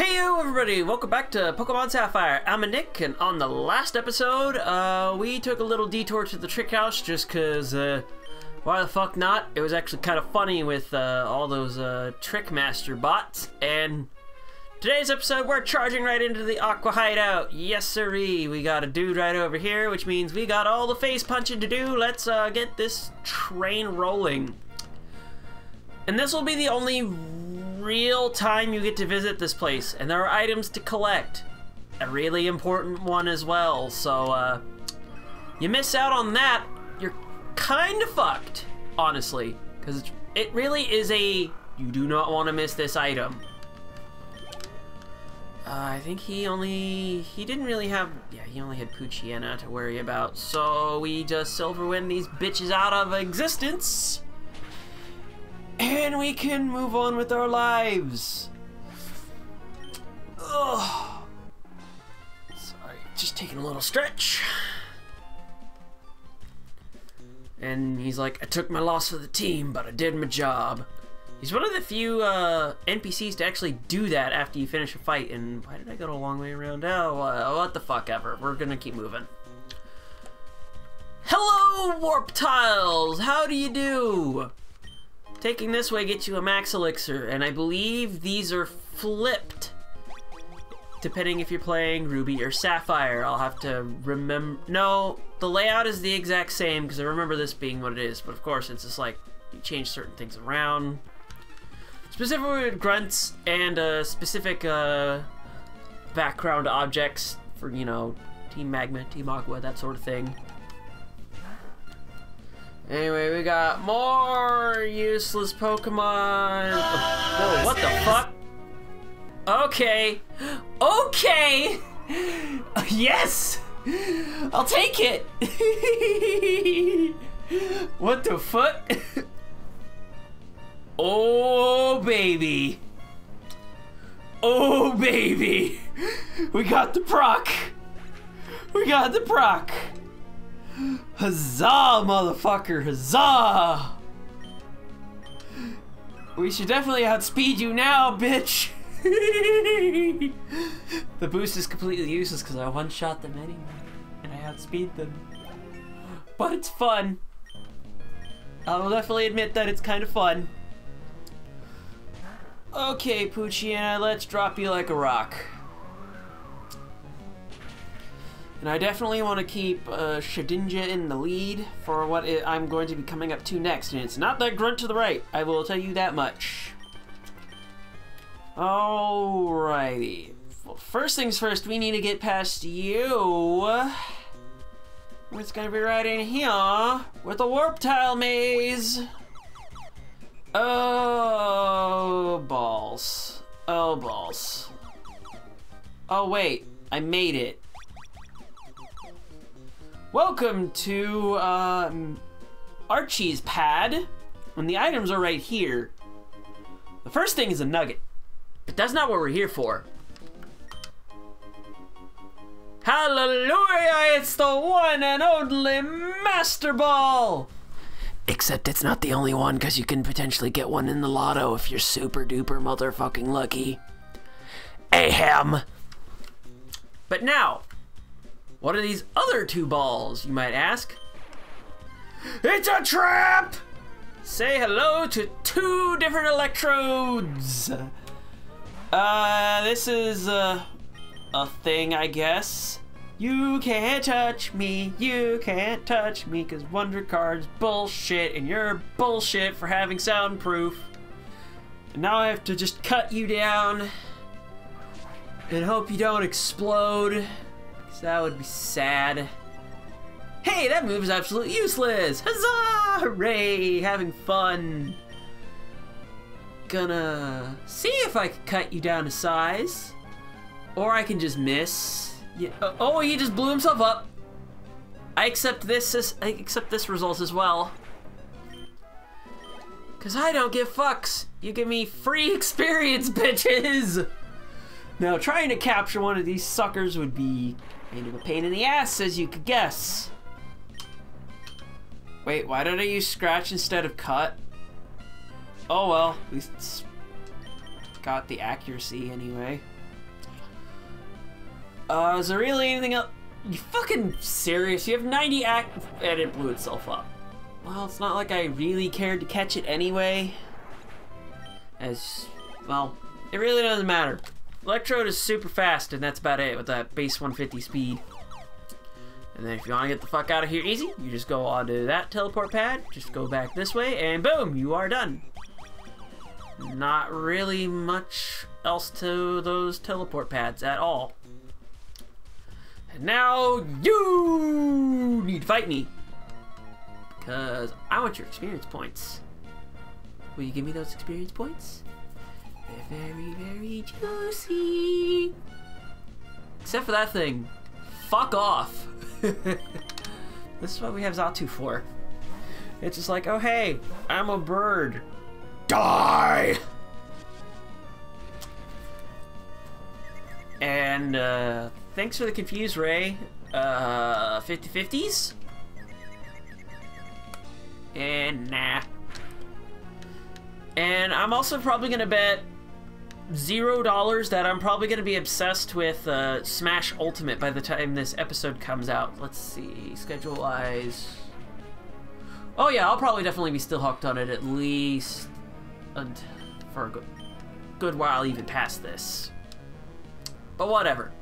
Hey yo everybody, welcome back to Pokemon Sapphire. I'm a Nick, and on the last episode, uh, we took a little detour to the trick house just cause, uh, why the fuck not? It was actually kind of funny with, uh, all those, uh, Trick Master bots, and today's episode, we're charging right into the Aqua Hideout. Yes sirree, we got a dude right over here, which means we got all the face punching to do. Let's, uh, get this train rolling. And this will be the only real time you get to visit this place, and there are items to collect. A really important one as well, so uh, you miss out on that, you're kind of fucked, honestly, because it really is a you do not want to miss this item. Uh, I think he only, he didn't really have, yeah, he only had Poochyena to worry about, so we just silver win these bitches out of existence. And we can move on with our lives. Ugh. Sorry, just taking a little stretch. And he's like, I took my loss for the team, but I did my job. He's one of the few uh, NPCs to actually do that after you finish a fight. And why did I go a long way around? Oh, uh, what the fuck ever. We're gonna keep moving. Hello, Warp Tiles! How do you do? Taking this way gets you a max elixir, and I believe these are flipped. Depending if you're playing Ruby or Sapphire, I'll have to remember. No, the layout is the exact same because I remember this being what it is, but of course it's just like you change certain things around. Specifically with grunts and uh, specific uh, background objects for, you know, Team Magma, Team Aqua, that sort of thing. Anyway, we got more useless Pokemon. Whoa, what the fuck? Okay. Okay! Yes! I'll take it! what the fuck? oh, baby. Oh, baby. We got the proc. We got the proc. Huzzah, motherfucker! Huzzah! We should definitely outspeed you now, bitch! the boost is completely useless because I one-shot them anyway, and I outspeed them. But it's fun. I will definitely admit that it's kind of fun. Okay, Poochyena, let's drop you like a rock. And I definitely want to keep uh, Shedinja in the lead for what it, I'm going to be coming up to next. And it's not that grunt to the right, I will tell you that much. Alrighty. Well, first things first, we need to get past you. It's gonna be right in here with the warp tile maze. Oh, balls. Oh, balls. Oh, wait. I made it. Welcome to um, Archie's pad, and the items are right here. The first thing is a nugget, but that's not what we're here for. Hallelujah! It's the one and only Master Ball! Except it's not the only one, because you can potentially get one in the lotto if you're super duper motherfucking lucky. Ahem! But now, what are these other two balls, you might ask? It's a trap! Say hello to two different electrodes! Uh, this is uh, a thing, I guess. You can't touch me, you can't touch me, cause Wonder Guard's bullshit, and you're bullshit for having soundproof. And now I have to just cut you down and hope you don't explode. That would be sad. Hey, that move is absolutely useless! Huzzah! Hooray! Having fun. Gonna see if I can cut you down to size. Or I can just miss. Yeah. Uh, oh, he just blew himself up. I accept this. I accept this result as well. Cause I don't give fucks. You give me free experience, bitches. Now, trying to capture one of these suckers would be kind of a pain in the ass, as you could guess. Wait, why did I use scratch instead of cut? Oh well, at least it's got the accuracy anyway. Uh, is there really anything else? You fucking serious? You have 90 act, and it blew itself up. Well, it's not like I really cared to catch it anyway. As, well, it really doesn't matter. Electrode is super fast, and that's about it with that base 150 speed. And then if you want to get the fuck out of here easy, you just go onto that teleport pad, just go back this way, and boom, you are done. Not really much else to those teleport pads at all. And now you need to fight me. Because I want your experience points. Will you give me those experience points? They're very, very juicy. Except for that thing. Fuck off. this is what we have Xatu for. It's just like, oh hey, I'm a bird. Die! And uh, thanks for the Confuse Ray. Uh, 50-50s? And nah. And I'm also probably gonna bet zero dollars that I'm probably gonna be obsessed with uh, Smash Ultimate by the time this episode comes out. Let's see, schedule wise. Oh yeah, I'll probably definitely be still hooked on it at least for a good, good while even past this. But whatever.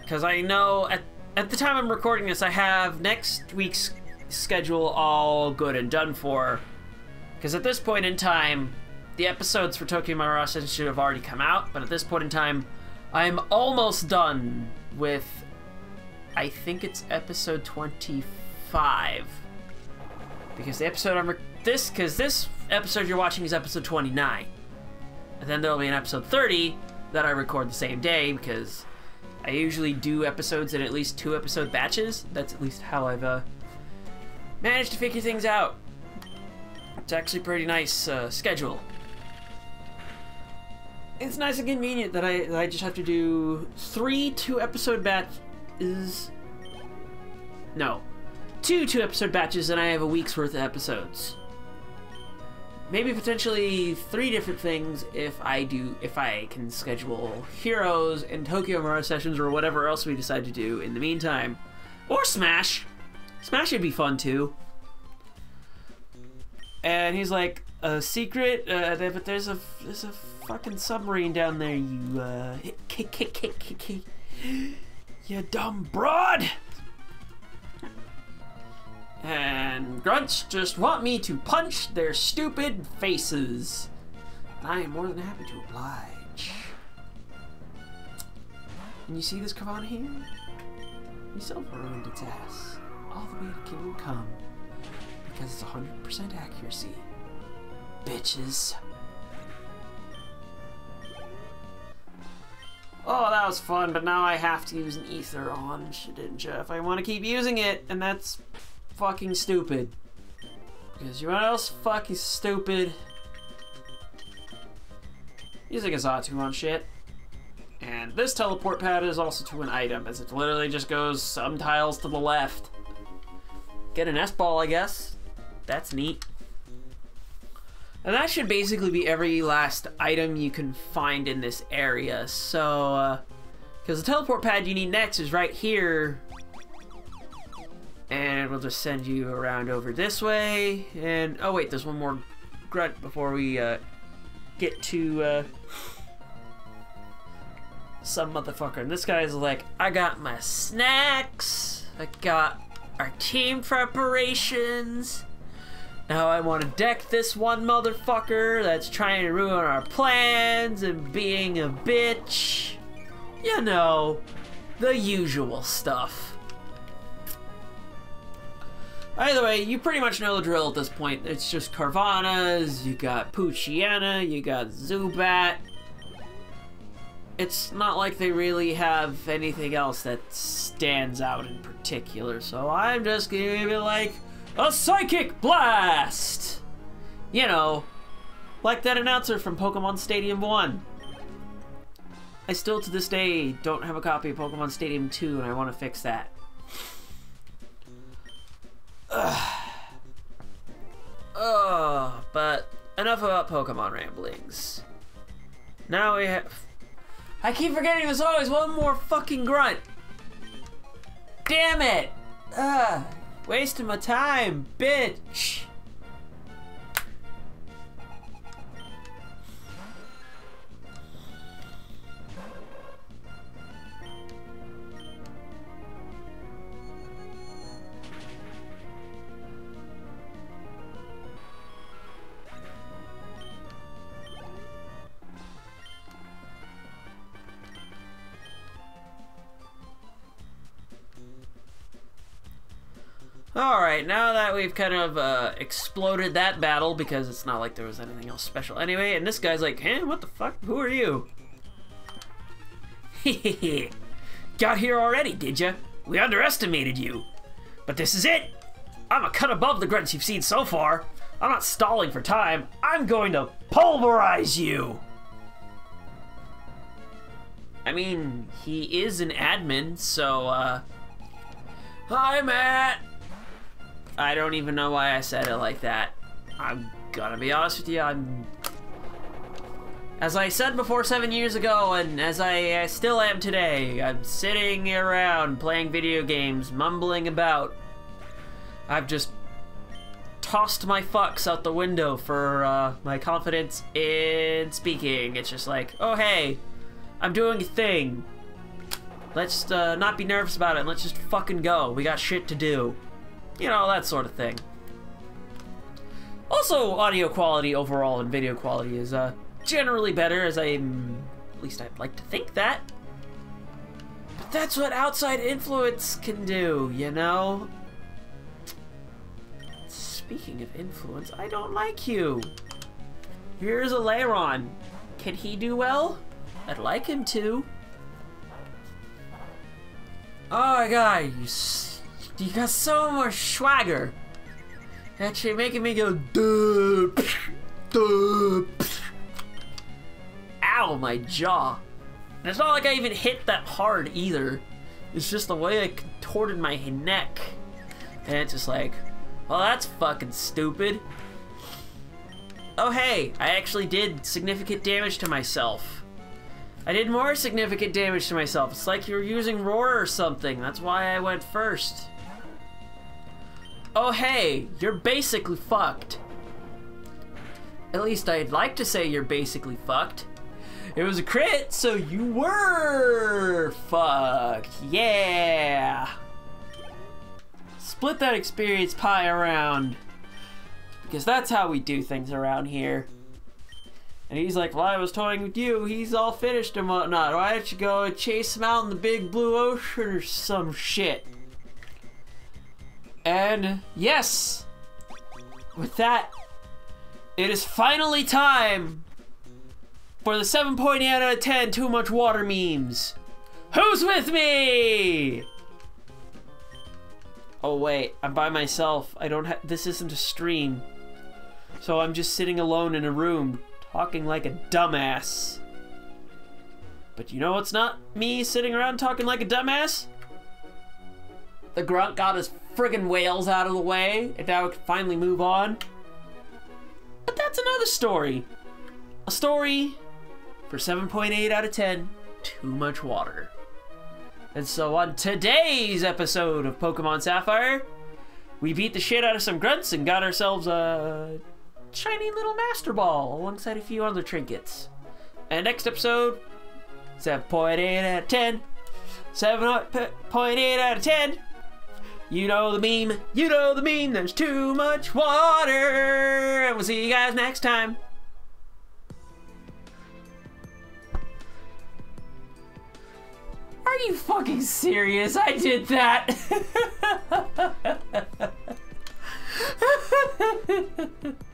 Because I know at, at the time I'm recording this, I have next week's schedule all good and done for. Because at this point in time, the episodes for Tokyo Mirage should have already come out, but at this point in time, I'm almost done with, I think it's episode 25. Because the episode I'm, this, because this episode you're watching is episode 29. And then there'll be an episode 30 that I record the same day because I usually do episodes in at least two episode batches. That's at least how I've uh, managed to figure things out. It's actually pretty nice uh, schedule. It's nice and convenient that I, that I just have to do three two episode batches. No, two two episode batches, and I have a week's worth of episodes maybe potentially three different things if I do if I can schedule Heroes and Tokyo Mirage sessions or whatever else we decide to do in the meantime. Or Smash. Smash would be fun too. And he's like, a secret, uh, but there's a there's a fucking submarine down there. You uh, kick, kick, kick, kick, kick. You dumb broad. And grunts just want me to punch their stupid faces. I am more than happy to oblige. And you see this Carvanha here? He self-ruined its ass. All the way to Kingdom Come. Because it's 100% accuracy. Bitches. Oh, that was fun, but now I have to use an ether on Shedinja if I want to keep using it, and that's fucking stupid. Because you know what else fucking stupid? Using a Xatu on shit. And this teleport pad is also to an item, as it literally just goes some tiles to the left. Get an S-ball, I guess. That's neat. And that should basically be every last item you can find in this area. So, because uh, the teleport pad you need next is right here and we'll just send you around over this way. And, oh wait, there's one more grunt before we uh, get to uh, some motherfucker. And this guy's like, I got my snacks. I got our team preparations. Now I want to deck this one motherfucker that's trying to ruin our plans and being a bitch. You know, the usual stuff. Either way, you pretty much know the drill at this point. It's just Carvanhas, you got Poochyena, you got Zubat. It's not like they really have anything else that stands out in particular, so I'm just gonna be like a Psychic Blast! You know, like that announcer from Pokemon Stadium 1. I still to this day don't have a copy of Pokemon Stadium 2 and I want to fix that. Ugh. but enough about Pokemon ramblings. Now we have... I keep forgetting there's always one more fucking grunt. Damn it! Ugh, wasting my time, bitch. Alright, now that we've kind of uh, exploded that battle, because it's not like there was anything else special anyway, and this guy's like, hey, what the fuck? Who are you? Got here already, did ya? We underestimated you. But this is it! I'm a cut above the grunts you've seen so far. I'm not stalling for time. I'm going to pulverize you! I mean, he is an admin, so, uh... Hi, Matt! I don't even know why I said it like that. I'm gonna be honest with you, I'm... As I said before seven years ago, and as I, I still am today, I'm sitting around playing video games, mumbling about. I've just tossed my fucks out the window for uh, my confidence in speaking. It's just like, oh hey, I'm doing a thing. Let's uh, not be nervous about it. Let's just fucking go. We got shit to do. You know, that sort of thing. Also, audio quality overall and video quality is uh, generally better, as I, at least I'd like to think that. But that's what outside influence can do, you know? Speaking of influence, I don't like you. Here's a Lairon. Can he do well? I'd like him to. Oh god, you you got so much swagger. Actually making me go duh, duh. Ow, my jaw. And it's not like I even hit that hard either. It's just the way I contorted my neck. And it's just like, well, that's fucking stupid. Oh, hey, I actually did significant damage to myself. I did more significant damage to myself. It's like you're using Roar or something. That's why I went first. Oh hey, you're basically fucked. At least I'd like to say you're basically fucked. It was a crit, so you were fucked. Yeah. Split that experience pie around. Because that's how we do things around here. And he's like, well, I was toying with you. He's all finished and whatnot. Why don't you go chase him out in the big blue ocean or some shit? And yes, with that, it is finally time for the 7.8 out of 10 Too Much Water memes. Who's with me? Oh wait, I'm by myself. I don't have, this isn't a stream. So I'm just sitting alone in a room, talking like a dumbass. But you know what's not me sitting around talking like a dumbass? The grunt got his friggin' whales out of the way, and now we can finally move on. But that's another story. A story for 7.8 out of 10, too much water. And so on today's episode of Pokemon Sapphire, we beat the shit out of some grunts and got ourselves a shiny little Master Ball alongside a few other trinkets. And next episode, 7.8 out of 10. 7.8 out of 10. You know the meme, you know the meme, there's too much water. And we'll see you guys next time. Are you fucking serious? I did that.